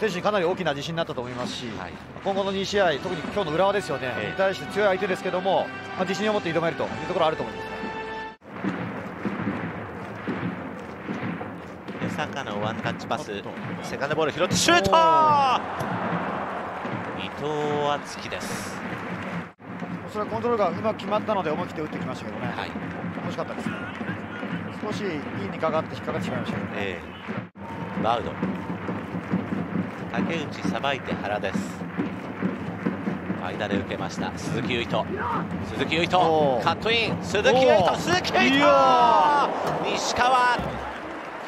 選手にかなり大きな自信になったと思いますし、はい、今後の2試合、特に今日の浦和ですよね、えに対して強い相手ですけども、まあ、自信を持って挑めるというところあると思います。江坂のワンタッチパス、セカンドボール拾ってシュート！伊藤敦樹です。それはコントロールがうまく決まったので思い切って打ってきましたけどね、はい、惜しかったですね。少しインにかかって引っかかってしまいましたけどね。えー、バウド竹内さばいて原です。間で受けました。鈴木唯人。鈴木唯人。カットイン。鈴木唯人。鈴木唯人。西川。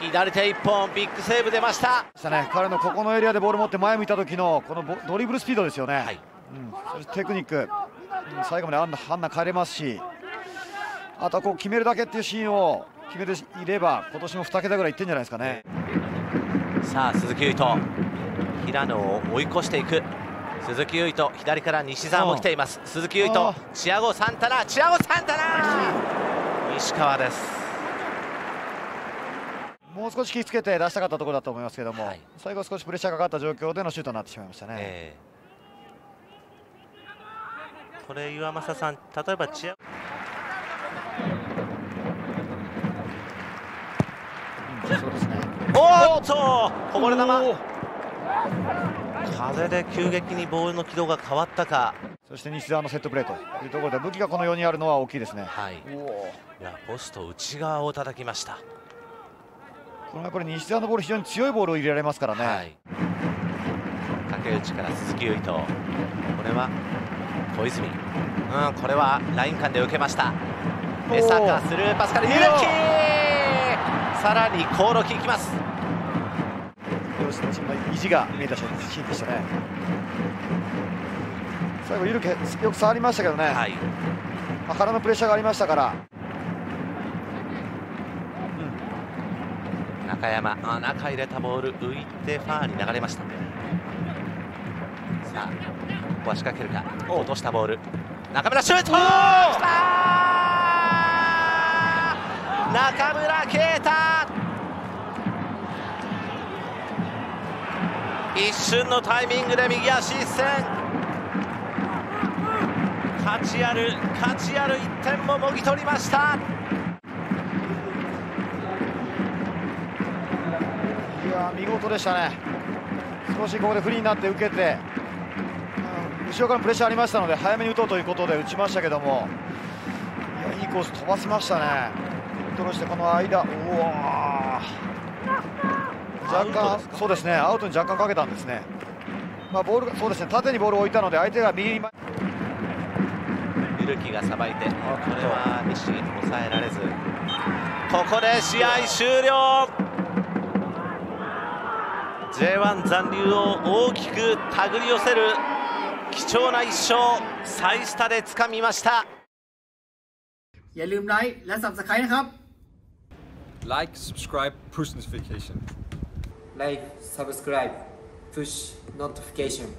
左手一本ビッグセーブ出ました。ね。彼のここのエリアでボール持って前向いた時のこのドリブルスピードですよね、はい。うん、テクニック。最後まで判断変えれますし。あとはこう決めるだけっていうシーンを決めていれば今年も2桁ぐらいいってんじゃないですかね。さあ鈴木唯人平野を追い越していく。鈴木唯人左から西澤も来ています。鈴木唯人チアゴ・サンタナチアゴ・サンタナ西川です。もう少し気をつけて出したかったところだと思いますけども、はい、最後少しプレッシャーかかった状況でのシュートになってしまいましたね、えー、これ岩政さん例えばチアうん、そうですね。おっとこぼれ球風で急激にボールの軌道が変わったか。そして西澤のセットプレーというところで武器がこの4人あるのは大きいですね。はい。いやポスト内側を叩きました。これこれ西澤のボール非常に強いボールを入れられますからね、はい、竹内から鈴木唯人これは小泉。うんこれはライン間で受けました。江坂スルーパスから勇気さらにコオロキいきます意地が見えたシーンでしたね。最後ゆるけよく触りましたけどね、はい、まあ、腹のプレッシャーがありましたから、うん、中山あ中入れたボール浮いてファーに流れました。さあここは仕掛けるか。落としたボール。中村シュート中村啓一瞬のタイミングで右足一閃。価値ある価値ある1点ももぎ取りました。いや見事でしたね。少しここでフリーになって受けて、後ろからプレッシャーありましたので早めに打とうということで打ちましたけどもいやいいコース飛ばしましたね。とろしてこの間うわ若干そうですねアウトに若干かけたんですね。まあボールそうですね縦にボールを置いたので相手が右にルキがさばいてこれは西抑えられずここで試合終了 J1 残留を大きく手繰り寄せる貴重な一勝サイスタで掴みましたอย่าลืมไลค์และ Subscribe นะครับ Like, subscribe, push notification Like, subscribe, push notification